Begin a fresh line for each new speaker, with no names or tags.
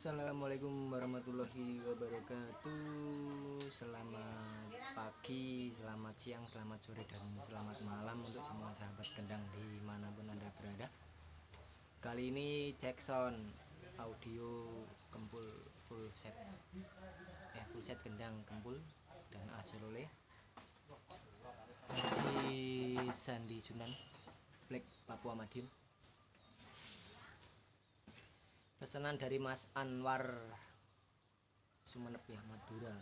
Assalamualaikum warahmatullahi wabarakatuh. Selamat pagi, selamat siang, selamat sore, dan selamat malam Untuk semua sahabat kendang di mana pun anda berada. Kali ini sound audio kempul full set. Eh full set kendang kempul dan asolole Si Sandi Sunan Black Papua Madiun pesanan dari Mas Anwar Sumenep ya Madura